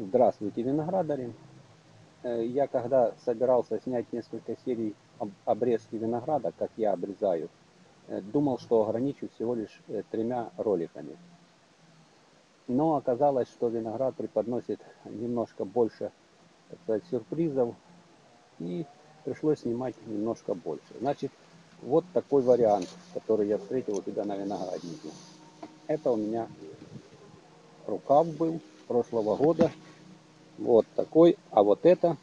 Здравствуйте, виноградари! Э, я когда собирался снять несколько серий обрезки винограда, как я обрезаю, э, думал, что ограничу всего лишь э, тремя роликами. Но оказалось, что виноград преподносит немножко больше так сказать, сюрпризов и пришлось снимать немножко больше. Значит, вот такой вариант, который я встретил у тебя на винограднике. Это у меня рукав был прошлого года. Вот такой. А вот это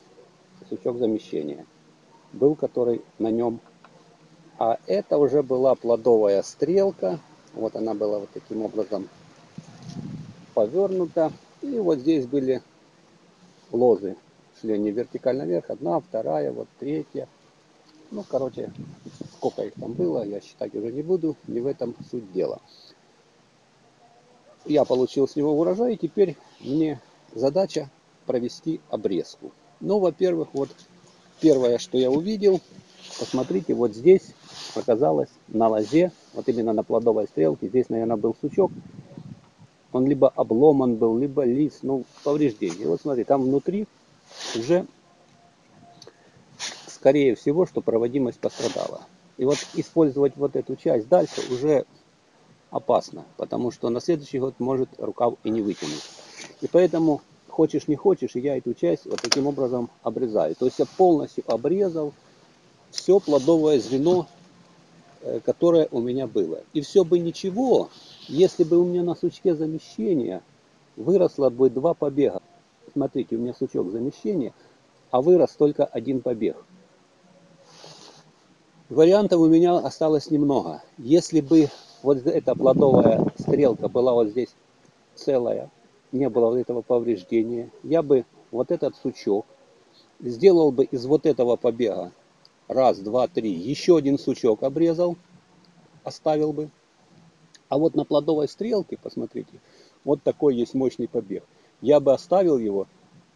сучок замещения. Был, который на нем. А это уже была плодовая стрелка. Вот она была вот таким образом повернута. И вот здесь были лозы. Шли они вертикально вверх. Одна, вторая, вот третья. Ну, короче, сколько их там было, я считать уже не буду. Не в этом суть дела. Я получил с него урожай, и теперь мне задача провести обрезку. Ну, во-первых, вот первое, что я увидел, посмотрите, вот здесь оказалось на лозе, вот именно на плодовой стрелке, здесь, наверное, был сучок, он либо обломан был, либо лист, ну, повреждение. Вот смотри, там внутри уже, скорее всего, что проводимость пострадала. И вот использовать вот эту часть дальше уже опасно, потому что на следующий год может рукав и не вытянуть. И поэтому хочешь не хочешь, я эту часть вот таким образом обрезаю. То есть я полностью обрезал все плодовое звено, э, которое у меня было. И все бы ничего, если бы у меня на сучке замещения выросло бы два побега. Смотрите, у меня сучок замещения, а вырос только один побег. Вариантов у меня осталось немного. Если бы вот эта плодовая стрелка была вот здесь целая, не было этого повреждения, я бы вот этот сучок сделал бы из вот этого побега раз, два, три, еще один сучок обрезал, оставил бы. А вот на плодовой стрелке, посмотрите, вот такой есть мощный побег. Я бы оставил его,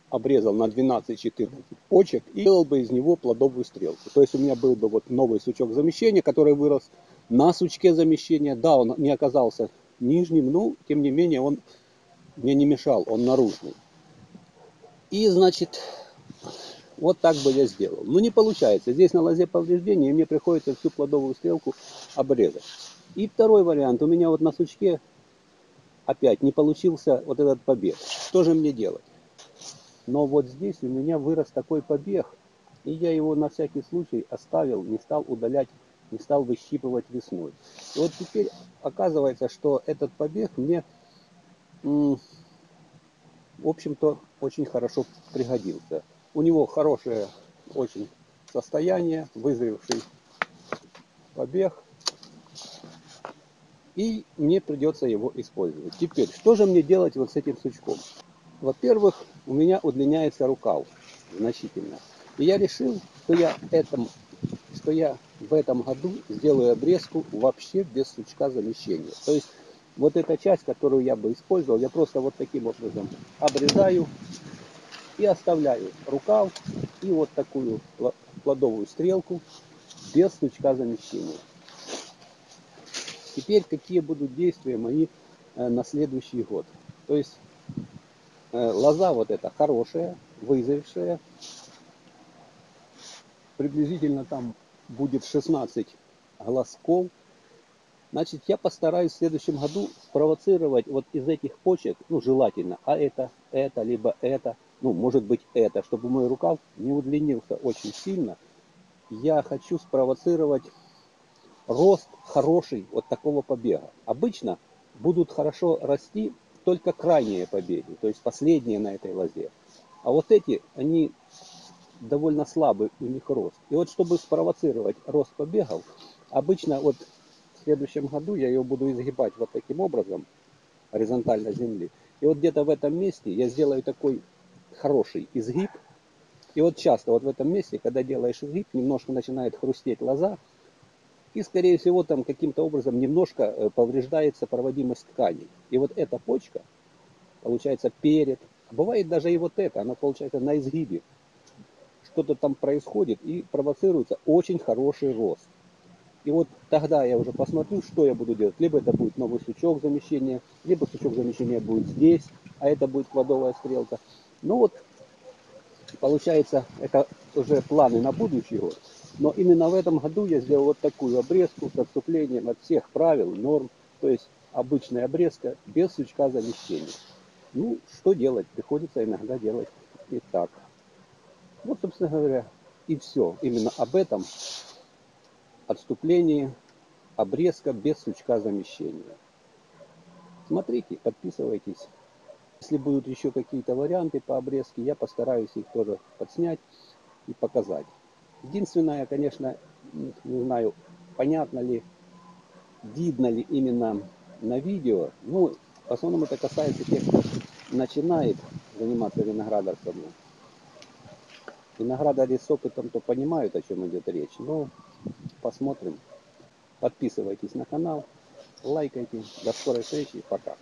обрезал на 12-14 почек и делал бы из него плодовую стрелку. То есть у меня был бы вот новый сучок замещения, который вырос на сучке замещения. Да, он не оказался нижним, но тем не менее он мне не мешал, он наружный. И, значит, вот так бы я сделал. Но не получается. Здесь на лозе повреждения, и мне приходится всю плодовую стрелку обрезать. И второй вариант. У меня вот на сучке опять не получился вот этот побег. Что же мне делать? Но вот здесь у меня вырос такой побег, и я его на всякий случай оставил, не стал удалять не стал выщипывать весной. И вот теперь оказывается, что этот побег мне, в общем-то, очень хорошо пригодился. У него хорошее очень состояние, вызревший побег. И мне придется его использовать. Теперь, что же мне делать вот с этим сучком? Во-первых, у меня удлиняется рукав значительно. И я решил, что я этом что я в этом году сделаю обрезку вообще без сучка замещения. То есть вот эта часть, которую я бы использовал, я просто вот таким образом обрезаю и оставляю рукав и вот такую плодовую стрелку без сучка замещения. Теперь какие будут действия мои э, на следующий год. То есть э, лоза вот эта хорошая, вызревшая, приблизительно там будет 16 глазков. Значит, я постараюсь в следующем году спровоцировать вот из этих почек, ну, желательно, а это, это, либо это, ну, может быть, это, чтобы мой рукав не удлинился очень сильно. Я хочу спровоцировать рост хороший вот такого побега. Обычно будут хорошо расти только крайние побеги, то есть последние на этой лозе. А вот эти, они довольно слабый у них рост. И вот чтобы спровоцировать рост побегов, обычно вот следующем году я ее буду изгибать вот таким образом, горизонтально земли. И вот где-то в этом месте я сделаю такой хороший изгиб. И вот часто вот в этом месте, когда делаешь изгиб, немножко начинает хрустеть лоза. И, скорее всего, там каким-то образом немножко э, повреждается проводимость тканей. И вот эта почка, получается, перед. Бывает даже и вот это, она получается на изгибе что-то там происходит и провоцируется очень хороший рост. И вот тогда я уже посмотрю, что я буду делать. Либо это будет новый сучок замещения, либо сучок замещения будет здесь, а это будет плодовая стрелка. Ну вот, получается, это уже планы на будущий год. Но именно в этом году я сделал вот такую обрезку с отступлением от всех правил, норм. То есть обычная обрезка без сучка замещения. Ну, что делать? Приходится иногда делать и так. Вот, собственно говоря, и все. Именно об этом отступлении, обрезка без сучка замещения. Смотрите, подписывайтесь. Если будут еще какие-то варианты по обрезке, я постараюсь их тоже подснять и показать. Единственное, конечно, не знаю, понятно ли, видно ли именно на видео. Ну, в основном это касается тех, кто начинает заниматься виноградарством. Виноградари с опытом то понимают, о чем идет речь. Но посмотрим. Подписывайтесь на канал, лайкайте. До скорой встречи. Пока.